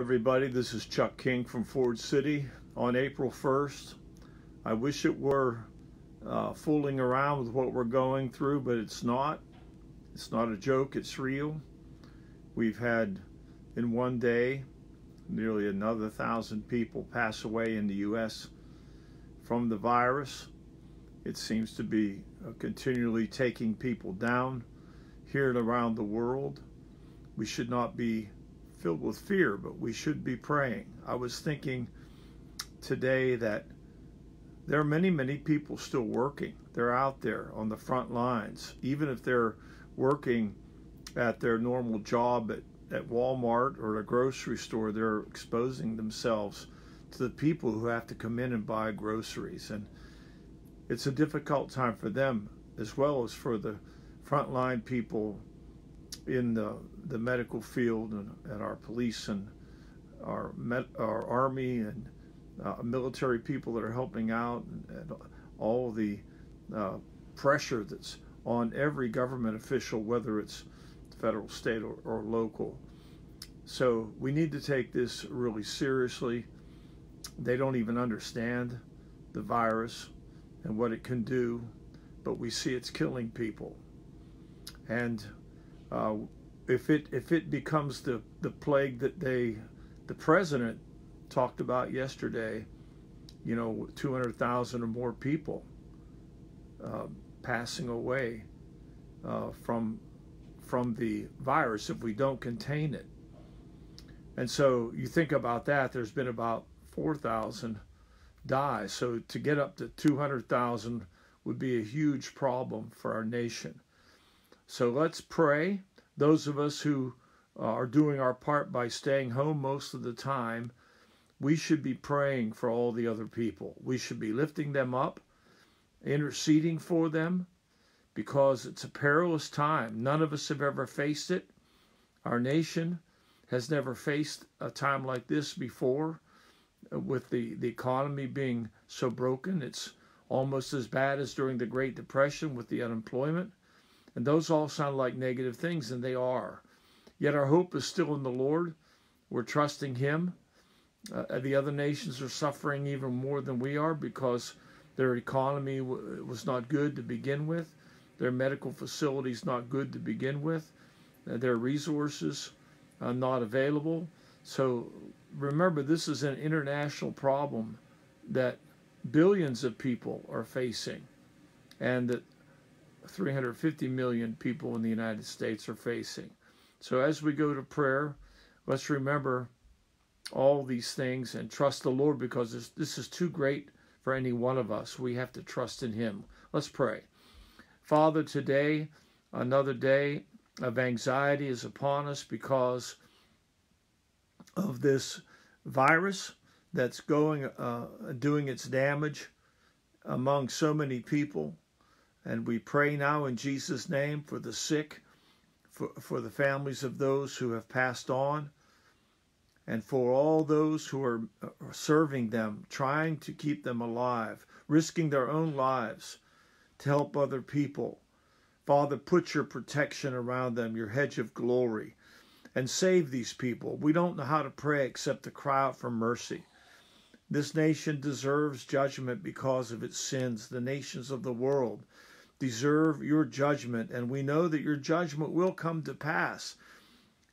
Everybody, this is Chuck King from Ford City on April 1st. I wish it were uh, fooling around with what we're going through, but it's not. It's not a joke, it's real. We've had in one day nearly another thousand people pass away in the U.S. from the virus. It seems to be uh, continually taking people down here and around the world. We should not be filled with fear, but we should be praying. I was thinking today that there are many, many people still working. They're out there on the front lines, even if they're working at their normal job at, at Walmart or a grocery store, they're exposing themselves to the people who have to come in and buy groceries. And it's a difficult time for them as well as for the frontline people in the, the medical field and, and our police and our met, our army and uh, military people that are helping out and, and all the uh, pressure that's on every government official, whether it's federal, state, or, or local. So we need to take this really seriously. They don't even understand the virus and what it can do, but we see it's killing people. And uh, if it if it becomes the the plague that they the president talked about yesterday, you know, 200,000 or more people uh, passing away uh, from from the virus if we don't contain it. And so you think about that. There's been about 4,000 die. So to get up to 200,000 would be a huge problem for our nation. So let's pray. Those of us who uh, are doing our part by staying home most of the time, we should be praying for all the other people. We should be lifting them up, interceding for them, because it's a perilous time. None of us have ever faced it. Our nation has never faced a time like this before with the, the economy being so broken. It's almost as bad as during the Great Depression with the unemployment. And those all sound like negative things, and they are. Yet our hope is still in the Lord. We're trusting Him. Uh, the other nations are suffering even more than we are because their economy was not good to begin with, their medical facilities not good to begin with, uh, their resources uh, not available. So remember, this is an international problem that billions of people are facing, and that 350 million people in the United States are facing. So as we go to prayer, let's remember all these things and trust the Lord because this, this is too great for any one of us. We have to trust in Him. Let's pray. Father, today, another day of anxiety is upon us because of this virus that's going, uh, doing its damage among so many people. And we pray now in Jesus' name for the sick, for, for the families of those who have passed on, and for all those who are serving them, trying to keep them alive, risking their own lives to help other people. Father, put your protection around them, your hedge of glory, and save these people. We don't know how to pray except to cry out for mercy. This nation deserves judgment because of its sins, the nations of the world deserve your judgment, and we know that your judgment will come to pass.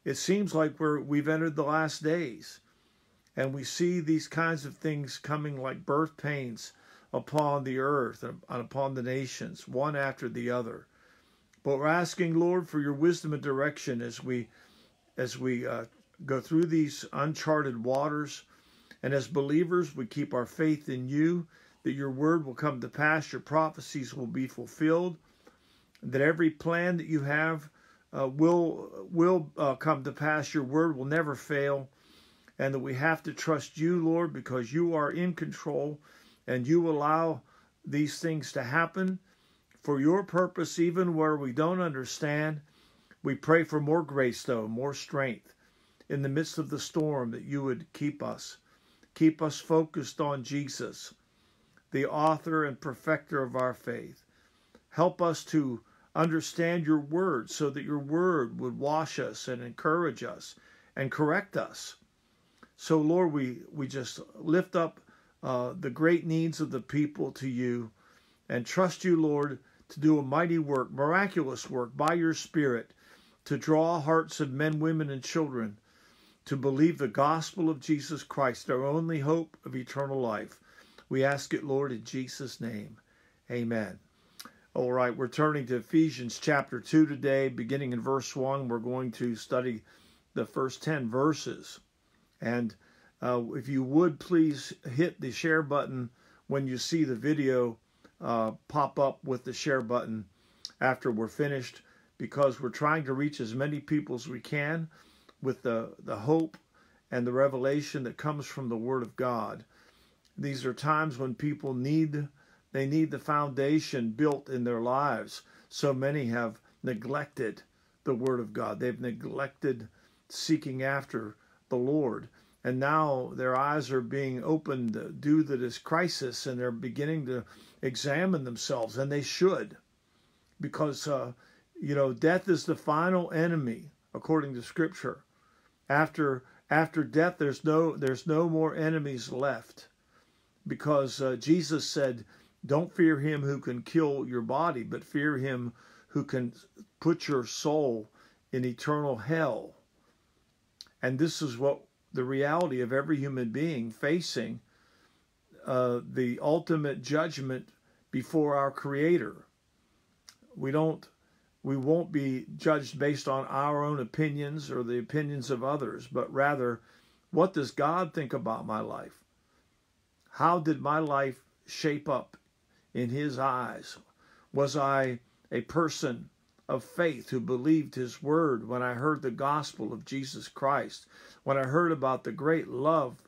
It seems like we're we've entered the last days, and we see these kinds of things coming like birth pains upon the earth and upon the nations, one after the other. But we're asking, Lord, for your wisdom and direction as we as we uh, go through these uncharted waters. And as believers, we keep our faith in you that your word will come to pass, your prophecies will be fulfilled, that every plan that you have uh, will will uh, come to pass. Your word will never fail, and that we have to trust you, Lord, because you are in control, and you allow these things to happen for your purpose, even where we don't understand. We pray for more grace, though, more strength in the midst of the storm, that you would keep us, keep us focused on Jesus the author and perfecter of our faith. Help us to understand your word so that your word would wash us and encourage us and correct us. So, Lord, we, we just lift up uh, the great needs of the people to you and trust you, Lord, to do a mighty work, miraculous work by your Spirit to draw hearts of men, women, and children to believe the gospel of Jesus Christ, our only hope of eternal life. We ask it, Lord, in Jesus' name. Amen. All right, we're turning to Ephesians chapter 2 today, beginning in verse 1. We're going to study the first 10 verses. And uh, if you would please hit the share button when you see the video uh, pop up with the share button after we're finished because we're trying to reach as many people as we can with the, the hope and the revelation that comes from the Word of God. These are times when people need they need the foundation built in their lives. So many have neglected the Word of God. They've neglected seeking after the Lord. And now their eyes are being opened due to this crisis, and they're beginning to examine themselves, and they should, because uh, you know, death is the final enemy according to scripture. After after death there's no there's no more enemies left. Because uh, Jesus said, "Don't fear him who can kill your body, but fear him who can put your soul in eternal hell." And this is what the reality of every human being facing uh, the ultimate judgment before our Creator. We don't we won't be judged based on our own opinions or the opinions of others, but rather, what does God think about my life? How did my life shape up in His eyes? Was I a person of faith who believed His word when I heard the gospel of Jesus Christ, when I heard about the great love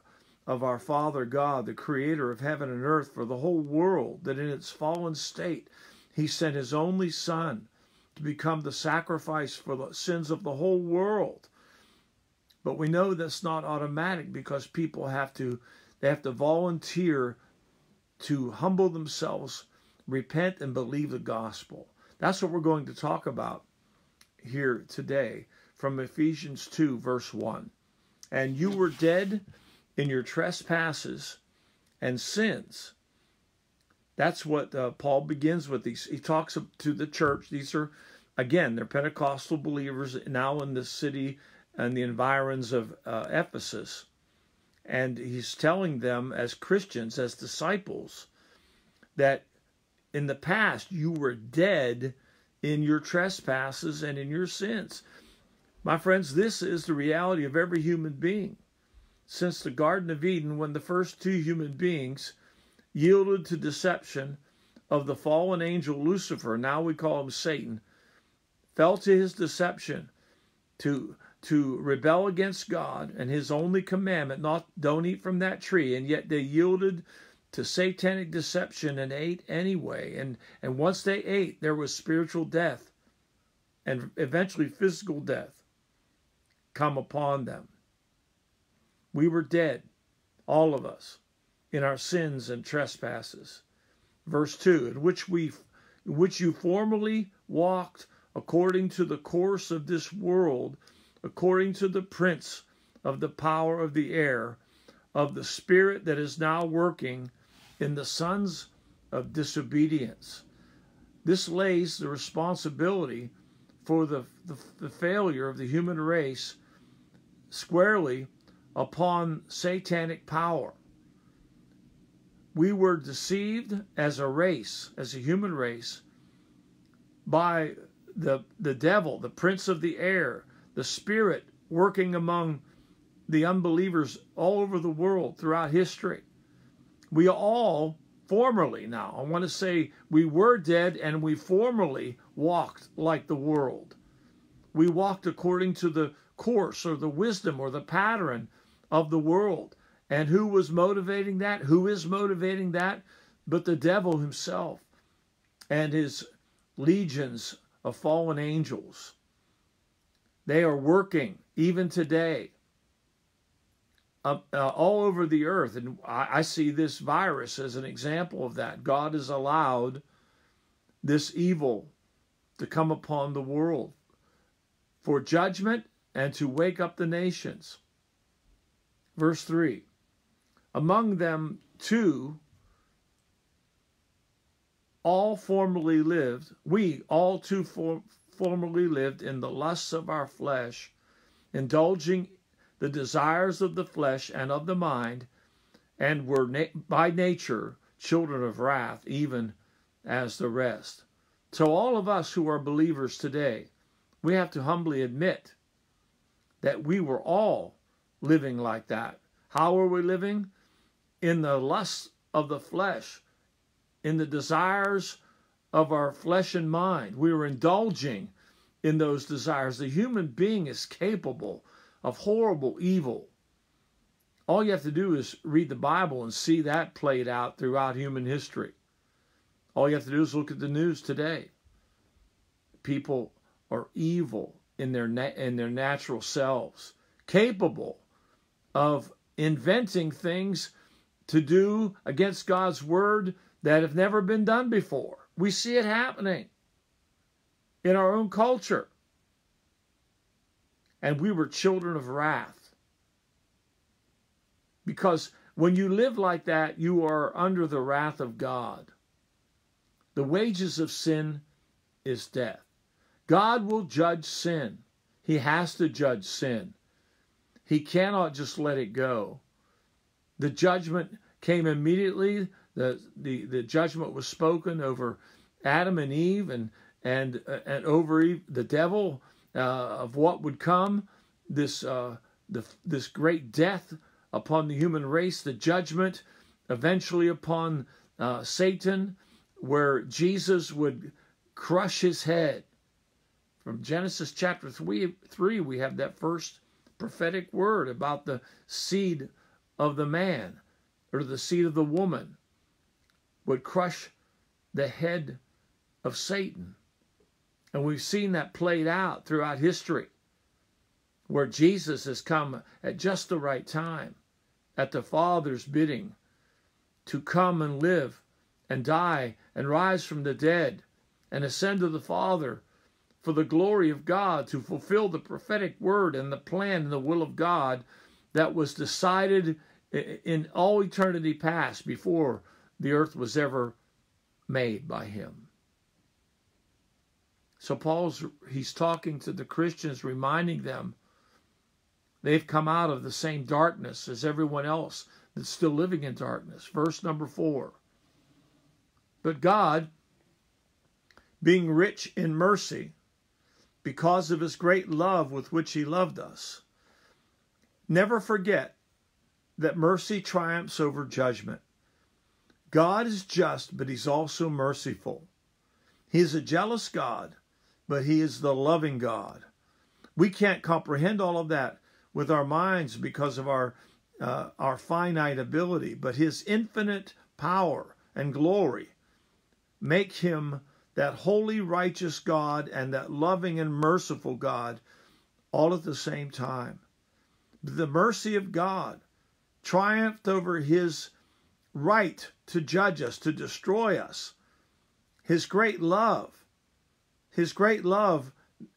of our Father God, the creator of heaven and earth, for the whole world, that in its fallen state He sent His only Son to become the sacrifice for the sins of the whole world. But we know that's not automatic because people have to they have to volunteer to humble themselves, repent and believe the gospel. That's what we're going to talk about here today from Ephesians 2 verse 1. And you were dead in your trespasses and sins that's what uh, Paul begins with. He talks to the church. These are again they're Pentecostal believers now in the city and the environs of uh, Ephesus, and he's telling them as Christians, as disciples, that in the past you were dead in your trespasses and in your sins. My friends, this is the reality of every human being. Since the Garden of Eden, when the first two human beings yielded to deception of the fallen angel Lucifer, now we call him Satan, fell to his deception to to rebel against God and his only commandment, not don't eat from that tree, and yet they yielded to satanic deception and ate anyway. And and once they ate, there was spiritual death and eventually physical death come upon them. We were dead, all of us in our sins and trespasses. Verse 2 In which we in which you formerly walked according to the course of this world, according to the prince of the power of the air, of the spirit that is now working in the sons of disobedience. This lays the responsibility for the, the, the failure of the human race squarely upon satanic power we were deceived as a race, as a human race, by the, the devil, the prince of the air, the spirit working among the unbelievers all over the world throughout history. We all formerly now, I want to say we were dead and we formerly walked like the world. We walked according to the course or the wisdom or the pattern of the world. And who was motivating that? Who is motivating that? But the devil himself and his legions of fallen angels. They are working even today uh, uh, all over the earth. And I, I see this virus as an example of that. God has allowed this evil to come upon the world for judgment and to wake up the nations. Verse 3 Among them, too, all formerly lived, we all too for, formerly lived in the lusts of our flesh, indulging the desires of the flesh and of the mind, and were na- by nature children of wrath, even as the rest. So, all of us who are believers today, we have to humbly admit that we were all living like that. How are we living? In the lusts of the flesh, in the desires of our flesh and mind. We are indulging in those desires. The human being is capable of horrible evil. All you have to do is read the Bible and see that played out throughout human history. All you have to do is look at the news today. People are evil in their in their natural selves, capable of inventing things to do against God's word that have never been done before. We see it happening in our own culture. And we were children of wrath. Because when you live like that, you are under the wrath of God. The wages of sin is death. God will judge sin. He has to judge sin. He cannot just let it go. The judgment came immediately the, the, the judgment was spoken over Adam and Eve and, and, uh, and over Eve, the devil uh, of what would come, this, uh, the, this great death upon the human race, the judgment eventually upon uh, Satan, where Jesus would crush his head. From Genesis chapter 3, 3, we have that first prophetic word about the seed of the man or the seed of the woman would crush the head of Satan. And we've seen that played out throughout history, where Jesus has come at just the right time, at the Father's bidding, to come and live and die and rise from the dead and ascend to the Father for the glory of God to fulfill the prophetic word and the plan and the will of God that was decided in all eternity past before the earth was ever made by him. So Paul's he's talking to the Christians reminding them they've come out of the same darkness as everyone else that's still living in darkness. Verse number 4. But God being rich in mercy because of his great love with which he loved us. Never forget that mercy triumphs over judgment. God is just, but He's also merciful. He is a jealous God, but He is the loving God. We can't comprehend all of that with our minds because of our uh, our finite ability, but His infinite power and glory make Him that holy, righteous God and that loving and merciful God all at the same time. The mercy of God triumphed over His right to judge us, to destroy us. His great love, His great love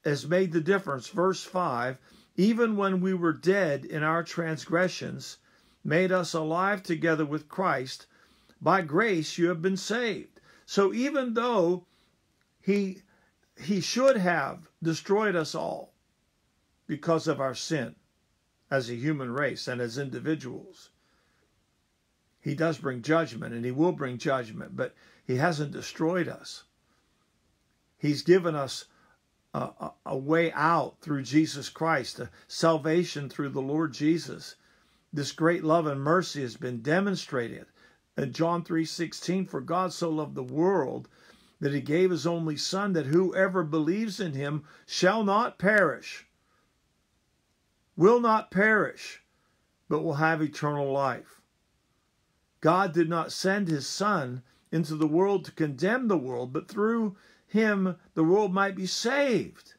has made the difference. Verse 5 Even when we were dead in our transgressions, made us alive together with Christ. By grace you have been saved. So even though He he should have destroyed us all because of our sin as a human race and as individuals. He does bring judgment and he will bring judgment, but he hasn't destroyed us. He's given us a, a, a way out through Jesus Christ, a salvation through the Lord Jesus. This great love and mercy has been demonstrated. In John 3:16, for God so loved the world that he gave his only son that whoever believes in him shall not perish, will not perish, but will have eternal life. God did not send his Son into the world to condemn the world, but through him the world might be saved.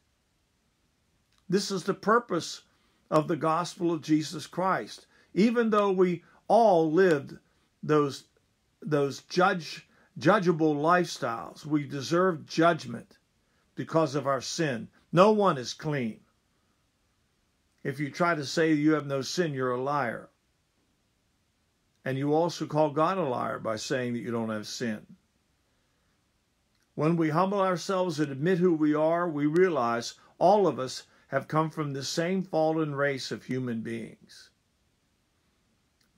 This is the purpose of the gospel of Jesus Christ. Even though we all lived those, those judge, judgeable lifestyles, we deserve judgment because of our sin. No one is clean. If you try to say you have no sin, you're a liar. And you also call God a liar by saying that you don't have sin. When we humble ourselves and admit who we are, we realize all of us have come from the same fallen race of human beings.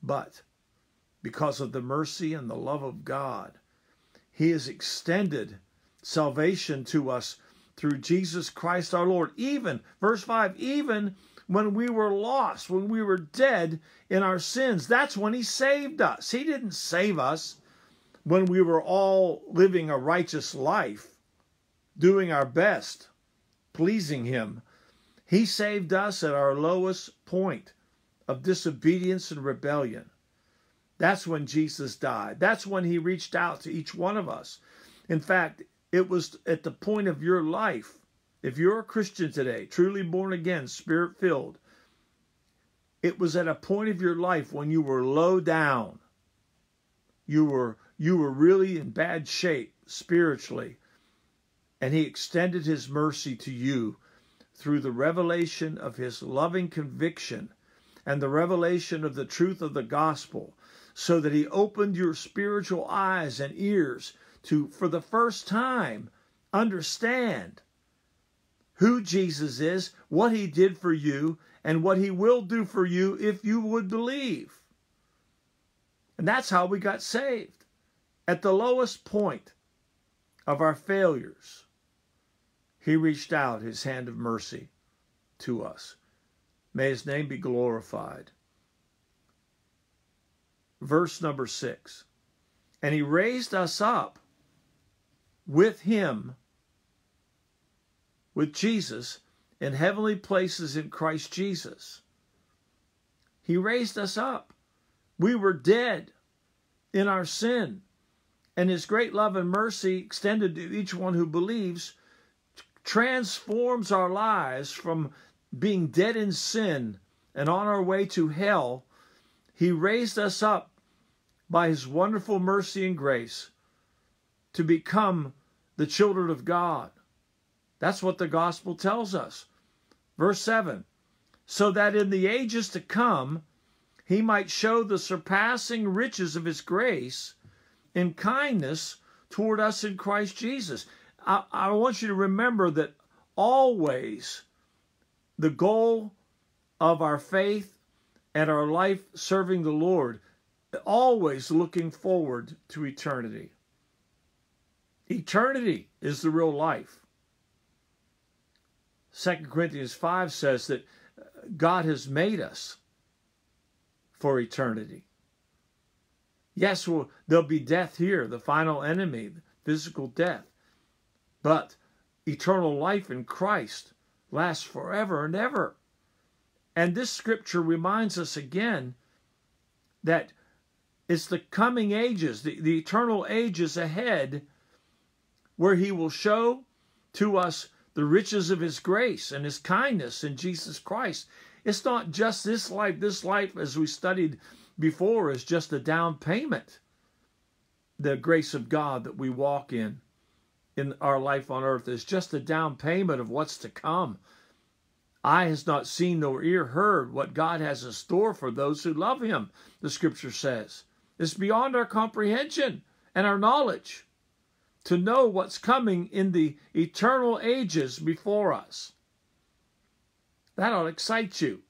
But because of the mercy and the love of God, He has extended salvation to us through Jesus Christ our Lord. Even, verse 5, even when we were lost, when we were dead in our sins, that's when He saved us. He didn't save us when we were all living a righteous life, doing our best, pleasing Him. He saved us at our lowest point of disobedience and rebellion. That's when Jesus died. That's when He reached out to each one of us. In fact, it was at the point of your life, if you're a Christian today, truly born again, spirit filled, it was at a point of your life when you were low down. You were you were really in bad shape spiritually. And he extended his mercy to you through the revelation of his loving conviction and the revelation of the truth of the gospel, so that he opened your spiritual eyes and ears to, for the first time, understand who Jesus is, what he did for you, and what he will do for you if you would believe. And that's how we got saved. At the lowest point of our failures, he reached out his hand of mercy to us. May his name be glorified. Verse number six. And he raised us up with him, with Jesus, in heavenly places in Christ Jesus. He raised us up. We were dead in our sin, and his great love and mercy extended to each one who believes transforms our lives from being dead in sin and on our way to hell. He raised us up by his wonderful mercy and grace to become the children of God. That's what the gospel tells us. Verse 7 So that in the ages to come he might show the surpassing riches of his grace in kindness toward us in Christ Jesus. I, I want you to remember that always the goal of our faith and our life serving the Lord, always looking forward to eternity. Eternity is the real life. 2 Corinthians 5 says that uh, God has made us for eternity. Yes, well, there'll be death here, the final enemy, physical death. But eternal life in Christ lasts forever and ever. And this scripture reminds us again that it's the coming ages, the, the eternal ages ahead where he will show to us the riches of his grace and his kindness in Jesus Christ. It's not just this life. This life, as we studied before, is just a down payment. The grace of God that we walk in in our life on earth is just a down payment of what's to come. Eye has not seen nor ear heard what God has in store for those who love him, the scripture says. It's beyond our comprehension and our knowledge to know what's coming in the eternal ages before us. That'll excite you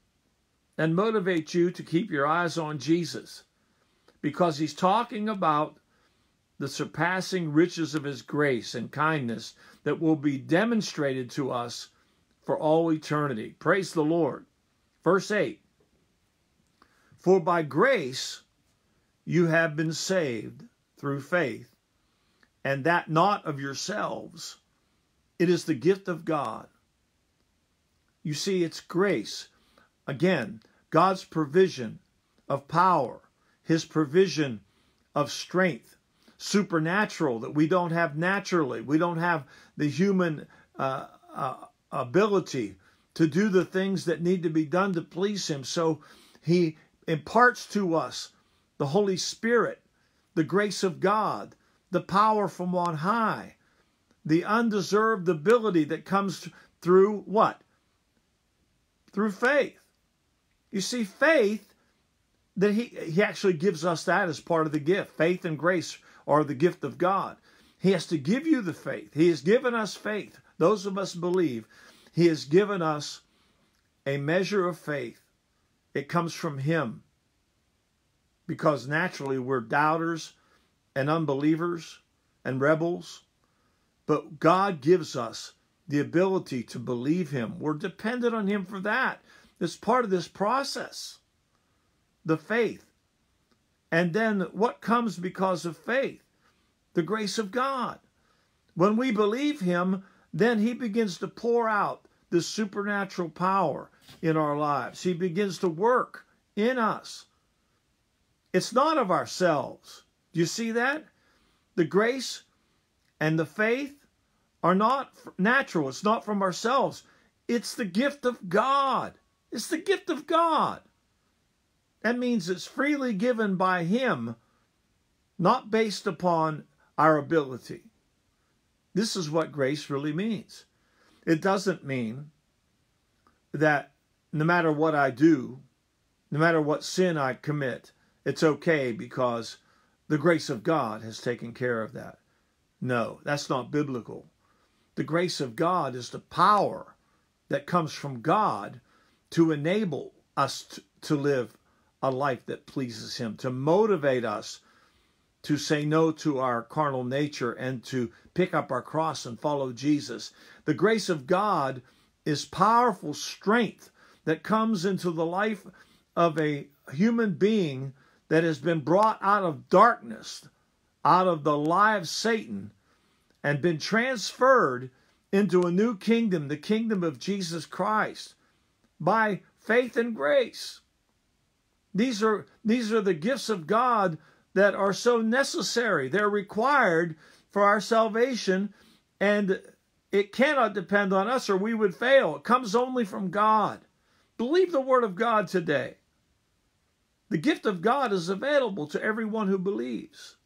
and motivate you to keep your eyes on Jesus because he's talking about the surpassing riches of his grace and kindness that will be demonstrated to us for all eternity. Praise the Lord. Verse 8 For by grace you have been saved through faith and that not of yourselves. It is the gift of God. You see, it's grace. Again, God's provision of power, His provision of strength, supernatural that we don't have naturally. We don't have the human uh, uh, ability to do the things that need to be done to please Him. So He imparts to us the Holy Spirit, the grace of God, the power from on high, the undeserved ability that comes through what? Through faith. You see, faith that he, he actually gives us that as part of the gift. Faith and grace are the gift of God. He has to give you the faith. He has given us faith. Those of us believe. He has given us a measure of faith. It comes from Him. Because naturally we're doubters and unbelievers and rebels. But God gives us the ability to believe Him. We're dependent on Him for that. It's part of this process the faith. And then what comes because of faith? The grace of God. When we believe Him, then He begins to pour out the supernatural power in our lives. He begins to work in us. It's not of ourselves. Do you see that? The grace and the faith are not natural. It's not from ourselves. It's the gift of God. It's the gift of God. That means it's freely given by Him, not based upon our ability. This is what grace really means. It doesn't mean that no matter what I do, no matter what sin I commit, it's okay because the grace of God has taken care of that. No, that's not biblical. The grace of God is the power that comes from God to enable us to, live a life that pleases Him, to motivate us to say no to our carnal nature and to pick up our cross and follow Jesus. The grace of God is powerful strength that comes into the life of a human being that has been brought out of darkness, out of the lie of Satan, and been transferred into a new kingdom, the kingdom of Jesus Christ, by faith and grace. These are, these are the gifts of God that are so necessary. They're required for our salvation, and it cannot depend on us or we would fail. It comes only from God. Believe the Word of God today. The gift of God is available to everyone who believes.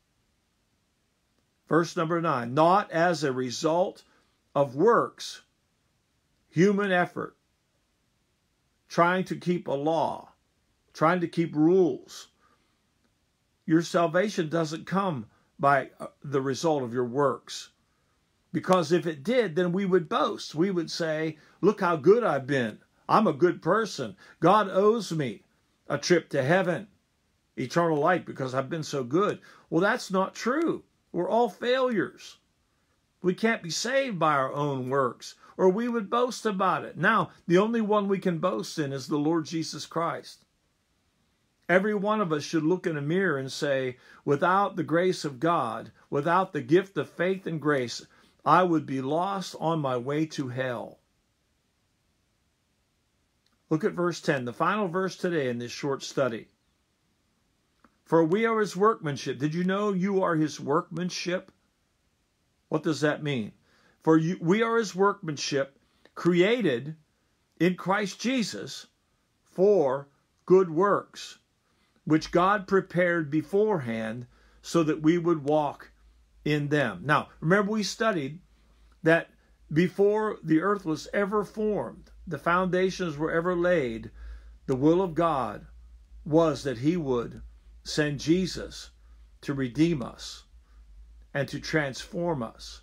Verse number nine, not as a result of works, human effort, trying to keep a law, trying to keep rules. Your salvation doesn't come by uh, the result of your works. Because if it did, then we would boast. We would say, Look how good I've been. I'm a good person. God owes me a trip to heaven, eternal life, because I've been so good. Well, that's not true. We're all failures. We can't be saved by our own works, or we would boast about it. Now, the only one we can boast in is the Lord Jesus Christ. Every one of us should look in a mirror and say, without the grace of God, without the gift of faith and grace, I would be lost on my way to hell. Look at verse 10, the final verse today in this short study. For we are his workmanship. Did you know you are his workmanship? What does that mean? For you, we are his workmanship, created in Christ Jesus for good works which God prepared beforehand so that we would walk in them. Now, remember, we studied that before the earth was ever formed, the foundations were ever laid, the will of God was that He would send Jesus to redeem us and to transform us.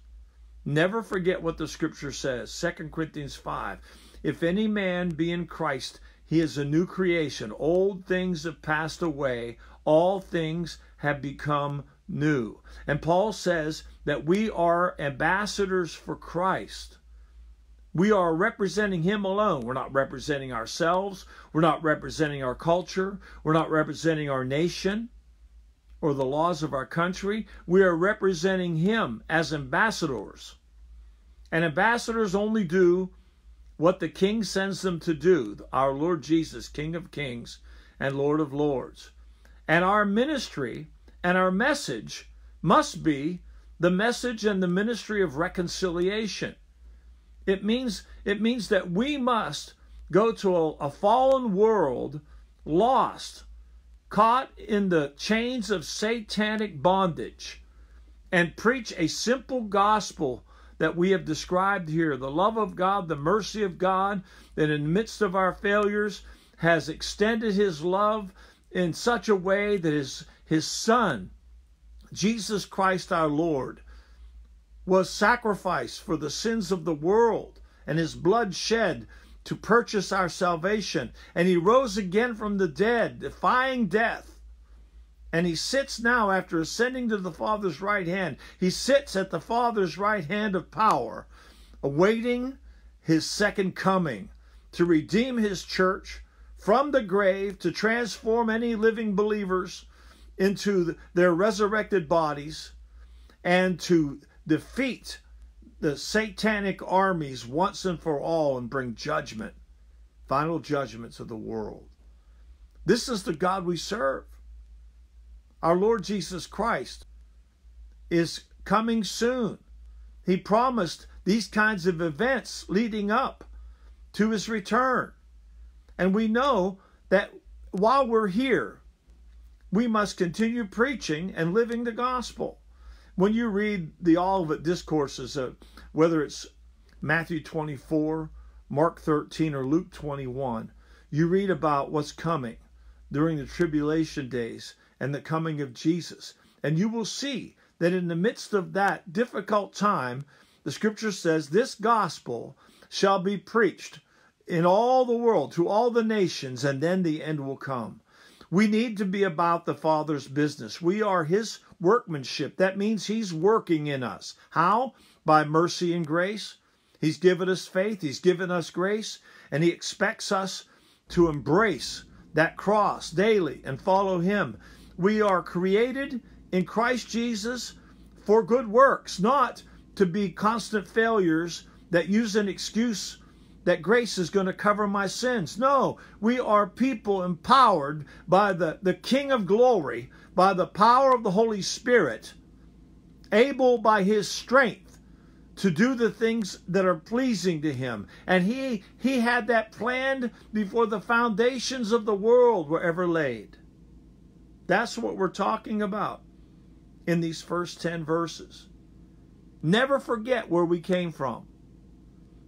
Never forget what the scripture says, 2 Corinthians 5. If any man be in Christ, he is a new creation. Old things have passed away. All things have become new. And Paul says that we are ambassadors for Christ. We are representing Him alone. We're not representing ourselves. We're not representing our culture. We're not representing our nation or the laws of our country. We are representing Him as ambassadors. And ambassadors only do what the King sends them to do, our Lord Jesus, King of Kings and Lord of Lords. And our ministry and our message must be the message and the ministry of reconciliation. It means it means that we must go to a, a fallen world lost, caught in the chains of satanic bondage, and preach a simple gospel that we have described here. The love of God, the mercy of God, that in the midst of our failures has extended his love in such a way that his, his son, Jesus Christ our Lord, was sacrificed for the sins of the world and his blood shed to purchase our salvation. And he rose again from the dead, defying death. And he sits now, after ascending to the Father's right hand, he sits at the Father's right hand of power, awaiting his second coming to redeem his church from the grave, to transform any living believers into their resurrected bodies, and to defeat the satanic armies once and for all and bring judgment, final judgment to the world. This is the God we serve. Our Lord Jesus Christ is coming soon. He promised these kinds of events leading up to his return. And we know that while we're here, we must continue preaching and living the gospel when you read the Olivet discourses, uh, whether it's Matthew 24, Mark 13, or Luke 21, you read about what's coming during the tribulation days and the coming of Jesus. And you will see that in the midst of that difficult time, the scripture says, This gospel shall be preached in all the world to all the nations, and then the end will come. We need to be about the Father's business. We are His workmanship. That means He's working in us. How? By mercy and grace. He's given us faith, He's given us grace, and He expects us to embrace that cross daily and follow Him. We are created in Christ Jesus for good works, not to be constant failures that use an excuse that grace is going to cover my sins. No, we are people empowered by the, the King of glory, by the power of the Holy Spirit, able by his strength to do the things that are pleasing to him. And he, he had that planned before the foundations of the world were ever laid. That's what we're talking about in these first 10 verses. Never forget where we came from.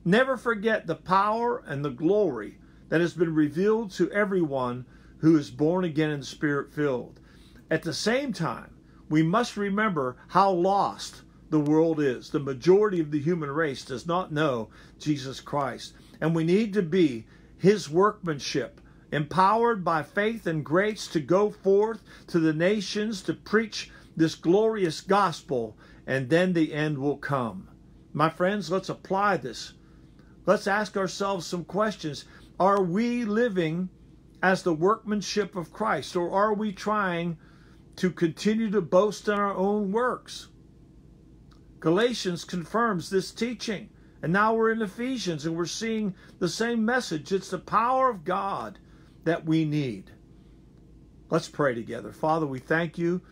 Never forget the power and the glory that has been revealed to everyone who is born again and spirit filled. At the same time, we must remember how lost the world is. The majority of the human race does not know Jesus Christ. And we need to be his workmanship, empowered by faith and grace to go forth to the nations to preach this glorious gospel, and then the end will come. My friends, let's apply this Let's ask ourselves some questions. Are we living as the workmanship of Christ, or are we trying to continue to boast in our own works? Galatians confirms this teaching. And now we're in Ephesians and we're seeing the same message. It's the power of God that we need. Let's pray together. Father, we thank you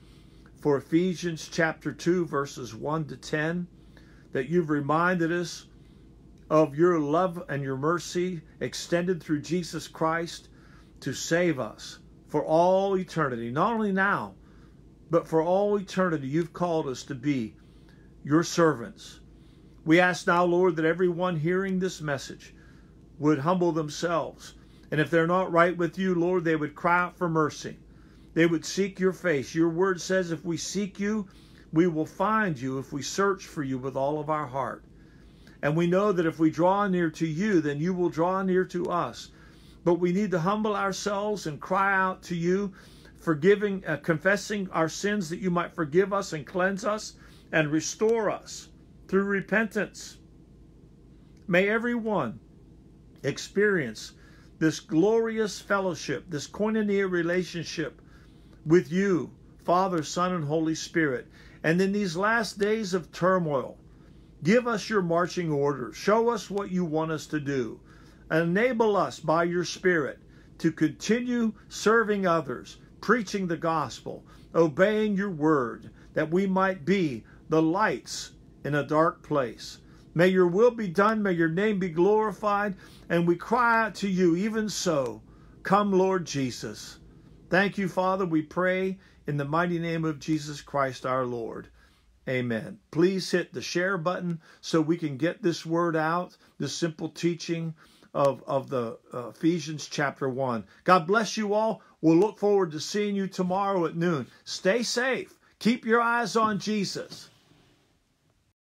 for Ephesians chapter 2, verses 1 to 10, that you've reminded us of your love and your mercy extended through Jesus Christ to save us for all eternity. Not only now, but for all eternity, you've called us to be your servants. We ask now, Lord, that everyone hearing this message would humble themselves. And if they're not right with you, Lord, they would cry out for mercy. They would seek your face. Your word says if we seek you, we will find you if we search for you with all of our heart. And we know that if we draw near to you, then you will draw near to us. But we need to humble ourselves and cry out to you, forgiving, uh, confessing our sins that you might forgive us and cleanse us and restore us through repentance. May everyone experience this glorious fellowship, this koinonia relationship with you, Father, Son, and Holy Spirit. And in these last days of turmoil, Give us your marching orders. Show us what you want us to do. Enable us by your Spirit to continue serving others, preaching the gospel, obeying your word, that we might be the lights in a dark place. May your will be done. May your name be glorified. And we cry out to you, even so, come, Lord Jesus. Thank you, Father. We pray in the mighty name of Jesus Christ our Lord. Amen. Please hit the share button so we can get this word out, this simple teaching of, of the uh, Ephesians chapter 1. God bless you all. We'll look forward to seeing you tomorrow at noon. Stay safe. Keep your eyes on Jesus.